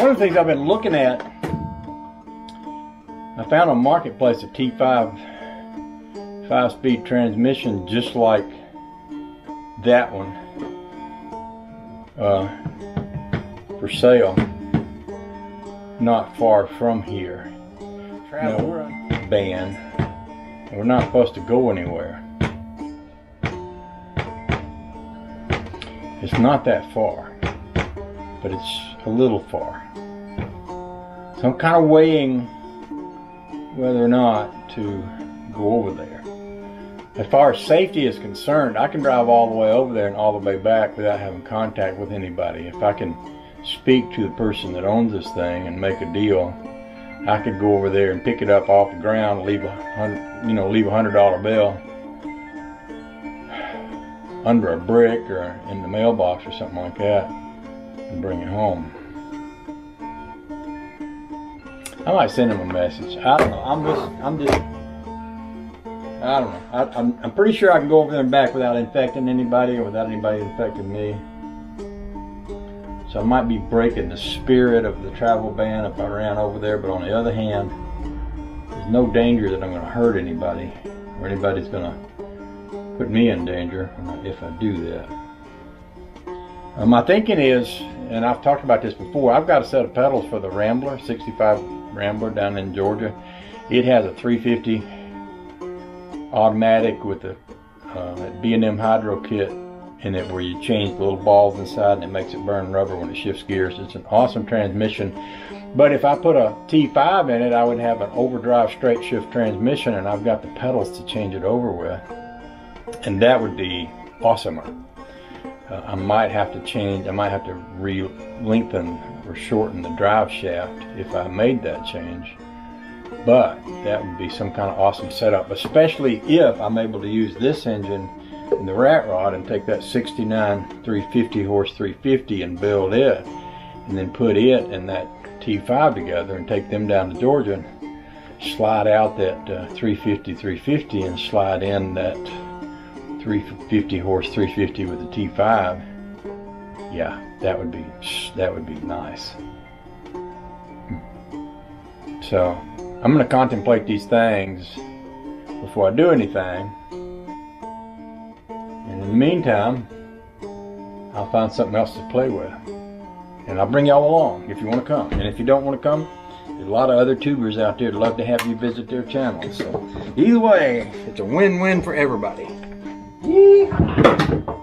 One of the things I've been looking at, I found on Marketplace a T5 five-speed transmission just like that one uh, for sale not far from here. We're on ban. We're not supposed to go anywhere. It's not that far, but it's a little far. So I'm kind of weighing whether or not to go over there. As far as safety is concerned, I can drive all the way over there and all the way back without having contact with anybody. If I can speak to the person that owns this thing and make a deal, I could go over there and pick it up off the ground, leave a hundred, you know, leave a hundred dollar bill under a brick or in the mailbox or something like that, and bring it home. I might send him a message. I don't know. I'm just, I'm just, I don't know. I, am I'm, I'm pretty sure I can go over there and back without infecting anybody or without anybody infecting me. So I might be breaking the spirit of the travel ban if I ran over there, but on the other hand, there's no danger that I'm going to hurt anybody or anybody's going to put me in danger if I do that. Uh, my thinking is, and I've talked about this before, I've got a set of pedals for the Rambler, 65 Rambler down in Georgia. It has a 350 automatic with a uh, B&M Hydro kit in it where you change the little balls inside and it makes it burn rubber when it shifts gears. It's an awesome transmission. But if I put a T5 in it, I would have an overdrive straight shift transmission and I've got the pedals to change it over with. And that would be awesomer. Uh, I might have to change, I might have to re-lengthen or shorten the drive shaft if I made that change. But that would be some kind of awesome setup, especially if I'm able to use this engine in the rat rod and take that 69 350 horse 350 and build it and then put it and that T5 together and take them down to Georgia and slide out that uh, 350 350 and slide in that 350 horse 350 with the T5 yeah that would be that would be nice. So I'm going to contemplate these things before I do anything. And in the meantime I'll find something else to play with. And I'll bring y'all along if you want to come. And if you don't want to come there's a lot of other tubers out there that love to have you visit their channel so either way it's a win-win for everybody Yeehaw.